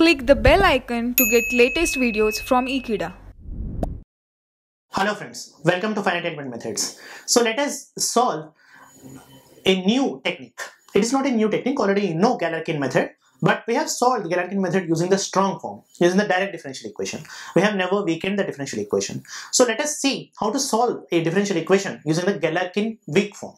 Click the bell icon to get latest videos from Ekeeda. Hello friends, welcome to finite element methods. So let us solve a new technique. It is not a new technique, already you know Galerkin method, but we have solved the Galerkin method using the strong form, using the direct differential equation. We have never weakened the differential equation. So let us see how to solve a differential equation using the Galerkin weak form.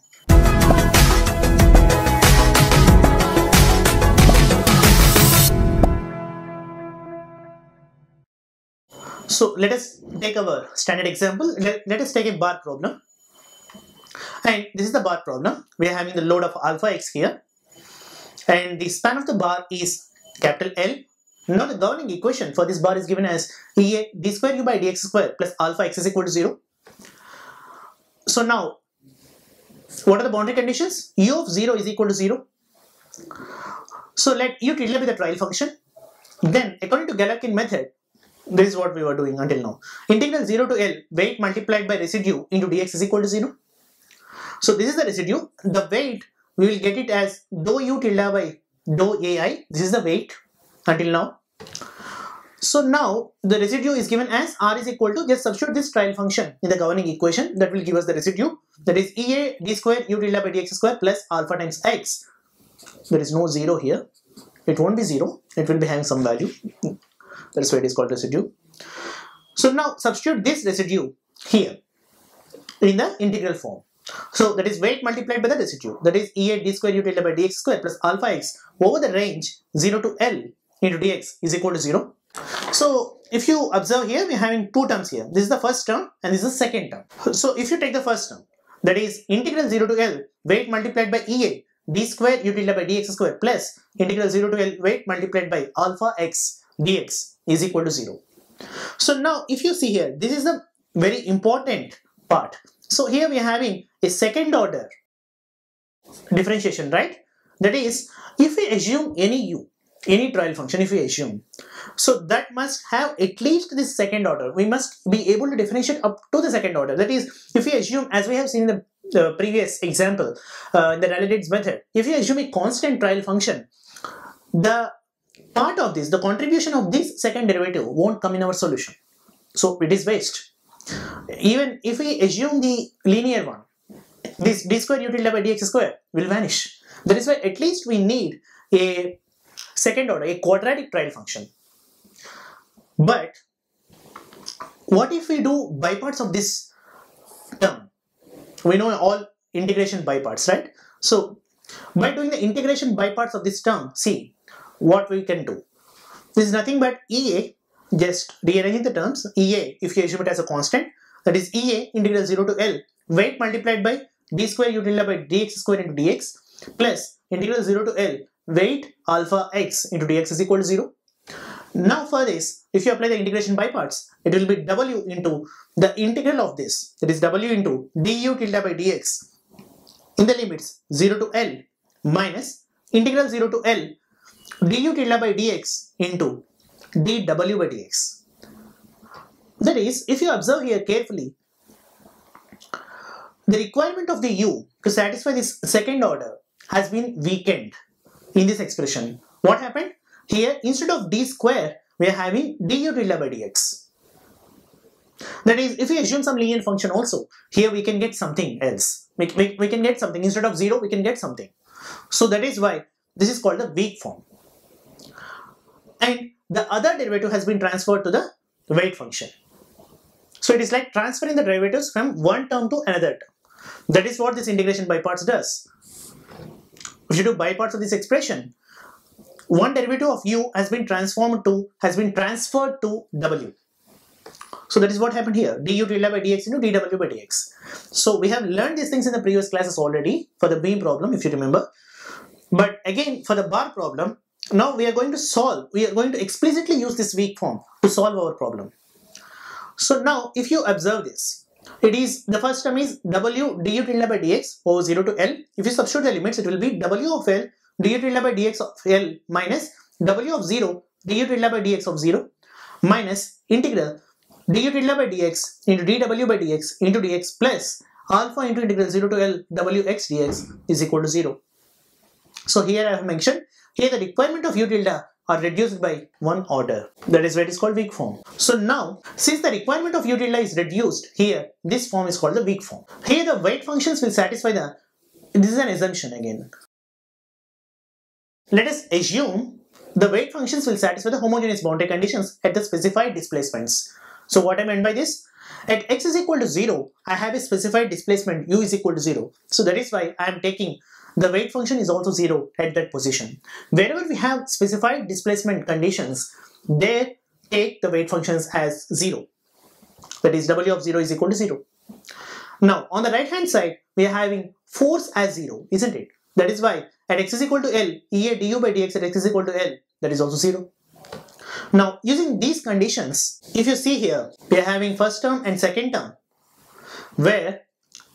So let us take our standard example. Let, let us take a bar problem. And this is the bar problem. We are having the load of alpha x here. And the span of the bar is capital L. Now the governing equation for this bar is given as Ea d square u by dx square plus alpha x is equal to 0. So now, what are the boundary conditions? u of 0 is equal to 0. So let u tilde be the trial function. Then according to Galerkin method, this is what we were doing until now. Integral 0 to L, weight multiplied by residue into dx is equal to 0. So this is the residue. The weight, we will get it as dou u tilde by dou ai. This is the weight until now. So now the residue is given as r is equal to, just substitute this trial function in the governing equation that will give us the residue. That is Ea d square u tilde by dx square plus alpha times x. There is no 0 here. It won't be 0. It will be having some value. That's why it is called residue. So now substitute this residue here in the integral form. So that is weight multiplied by the residue. That is Ea d square u tilde by dx square plus alpha x over the range 0 to L into dx is equal to 0. So if you observe here, we're having two terms here. This is the first term and this is the second term. So if you take the first term, that is integral 0 to L weight multiplied by Ea d square u tilde by dx square plus integral 0 to L weight multiplied by alpha x dx is equal to 0. So now if you see here, this is the very important part. So here we are having a second order differentiation, right? That is, if we assume any u, any trial function, if we assume, so that must have at least this second order. We must be able to differentiate up to the second order. That is, if we assume, as we have seen in the uh, previous example, uh, the Rayleigh method, if we assume a constant trial function, the part of this, the contribution of this second derivative won't come in our solution. So it is waste. Even if we assume the linear one, this d square u tilde by dx square will vanish. That is why at least we need a second order, a quadratic trial function. But what if we do by parts of this term? We know all integration by parts, right? So by doing the integration by parts of this term, see what we can do. This is nothing but EA, just rearranging the terms, EA if you assume it as a constant, that is EA integral 0 to L, weight multiplied by d square u tilde by dx square into dx plus integral 0 to L, weight alpha x into dx is equal to 0. Now for this, if you apply the integration by parts, it will be w into the integral of this, that is w into du tilde by dx in the limits 0 to L minus integral 0 to L du tilde by dx into dw by dx. That is, if you observe here carefully, the requirement of the u to satisfy this second order has been weakened in this expression. What happened? Here, instead of d square, we are having du tilde by dx. That is, if we assume some linear function also, here we can get something else. We, we, we can get something. Instead of 0, we can get something. So that is why this is called the weak form. And the other derivative has been transferred to the weight function. So it is like transferring the derivatives from one term to another term. That is what this integration by parts does. If you do by parts of this expression, one derivative of u has been transformed to, has been transferred to w. So that is what happened here, du by dx into dw by dx. So we have learned these things in the previous classes already for the beam problem if you remember. But again for the bar problem, now we are going to solve, we are going to explicitly use this weak form to solve our problem. So now if you observe this, it is the first term is w du tilde by dx over 0 to L. If you substitute the limits, it will be w of L du tilde by dx of L minus w of 0 du tilde by dx of 0 minus integral du tilde by dx into dw by dx into dx plus alpha into integral 0 to L w x dx is equal to 0. So here I have mentioned here the requirement of u tilde are reduced by one order. That is why it is called weak form. So now, since the requirement of u tilde is reduced here, this form is called the weak form. Here the weight functions will satisfy the, this is an assumption again. Let us assume the weight functions will satisfy the homogeneous boundary conditions at the specified displacements. So what I meant by this? At x is equal to 0, I have a specified displacement u is equal to 0. So that is why I am taking the weight function is also 0 at that position. Wherever we have specified displacement conditions, there take the weight functions as 0. That is w of 0 is equal to 0. Now on the right hand side, we are having force as 0, isn't it? That is why at x is equal to L, Ea du by dx at x is equal to L, that is also 0. Now using these conditions, if you see here, we are having first term and second term, where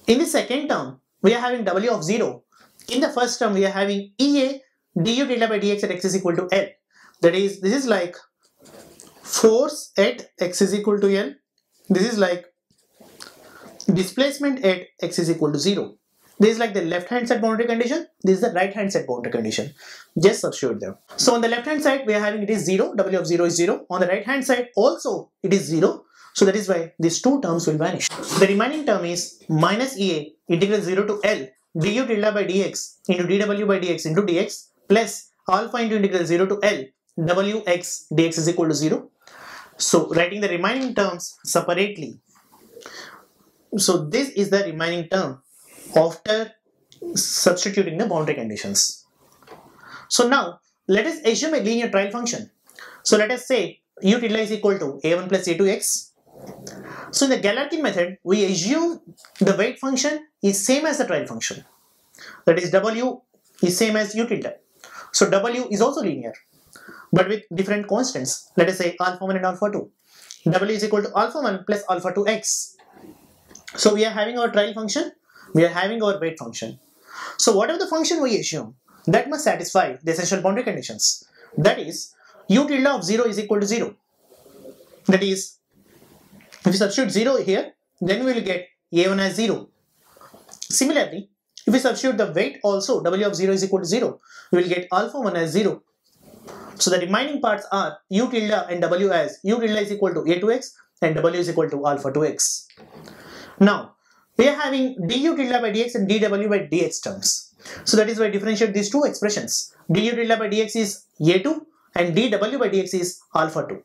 in the second term, we are having w of 0 in the first term, we are having EA du delta by dx at x is equal to L. That is, this is like force at x is equal to L. This is like displacement at x is equal to 0. This is like the left hand side boundary condition. This is the right hand side boundary condition. Just substitute them. So on the left hand side, we are having it is 0. W of 0 is 0. On the right hand side also it is 0. So that is why these two terms will vanish. The remaining term is minus EA integral 0 to L du tilde by dx into dw by dx into dx plus alpha into integral 0 to L wx dx is equal to 0. So writing the remaining terms separately. So this is the remaining term after substituting the boundary conditions. So now let us assume a linear trial function. So let us say u tilde is equal to a1 plus a2x so in the Galerkin method, we assume the weight function is same as the trial function. That is W is same as u tilde. So W is also linear, but with different constants. Let us say alpha 1 and alpha 2. W is equal to alpha 1 plus alpha 2x. So we are having our trial function, we are having our weight function. So whatever the function we assume, that must satisfy the essential boundary conditions. That is, u tilde of 0 is equal to 0. That is, if we substitute 0 here, then we will get a1 as 0. Similarly, if we substitute the weight also, w of 0 is equal to 0, we will get alpha 1 as 0. So the remaining parts are u tilde and w as u tilde is equal to a2x and w is equal to alpha 2x. Now, we are having du tilde by dx and dw by dx terms. So that is why I differentiate these two expressions. du tilde by dx is a2 and dw by dx is alpha 2.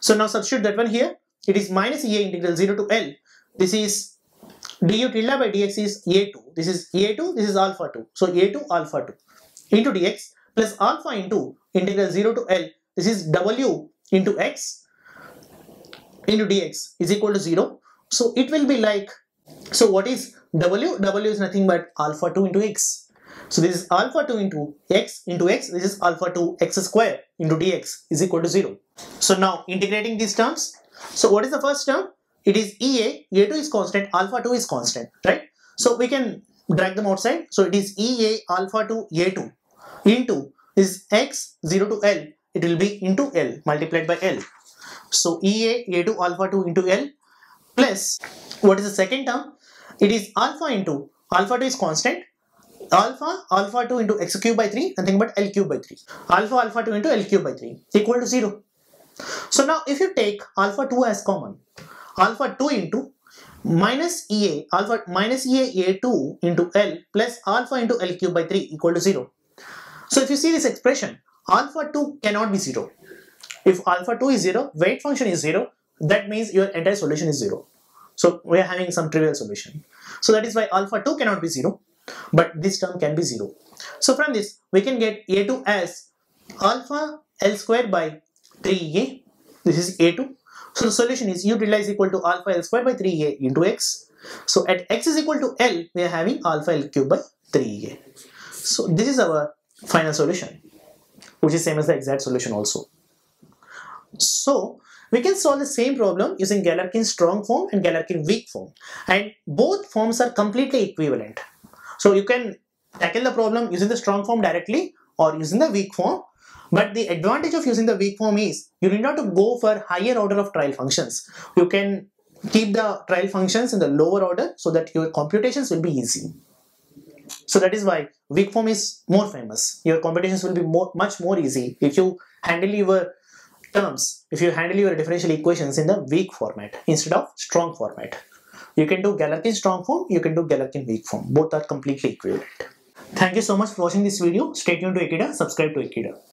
So now substitute that one here it is minus a integral 0 to L. This is du tilde by dx is a2. This is a2, this is alpha 2. So a2 alpha 2 into dx plus alpha into integral 0 to L. This is w into x into dx is equal to 0. So it will be like, so what is w? w is nothing but alpha 2 into x. So this is alpha 2 into x into x. This is alpha 2 x square into dx is equal to 0. So now integrating these terms, so what is the first term? It is EA, A2 is constant, alpha 2 is constant, right? So we can drag them outside. So it is EA alpha 2 A2 into is x 0 to L. It will be into L multiplied by L. So EA A2 alpha 2 into L plus what is the second term? It is alpha into alpha 2 is constant alpha alpha 2 into x cube by 3 nothing but l cube by 3 alpha alpha 2 into l cube by 3 equal to 0 so now if you take alpha 2 as common, alpha 2 into minus EA, alpha minus EA A2 into L plus alpha into L cube by 3 equal to 0. So if you see this expression, alpha 2 cannot be 0. If alpha 2 is 0, weight function is 0, that means your entire solution is 0. So we are having some trivial solution. So that is why alpha 2 cannot be 0, but this term can be 0. So from this, we can get A2 as alpha L square by 3a. This is a2. So the solution is u tilde is equal to alpha l square by 3a into x. So at x is equal to l, we are having alpha l cube by 3a. So this is our final solution, which is same as the exact solution also. So we can solve the same problem using Galerkin strong form and Galerkin weak form. And both forms are completely equivalent. So you can tackle the problem using the strong form directly or using the weak form but the advantage of using the weak form is you need not to go for higher order of trial functions. You can keep the trial functions in the lower order so that your computations will be easy. So that is why weak form is more famous. Your computations will be more, much more easy if you handle your terms, if you handle your differential equations in the weak format instead of strong format. You can do Galerkin strong form, you can do Galerkin weak form. Both are completely equivalent. Thank you so much for watching this video. Stay tuned to Ekeeda, subscribe to Ekeeda.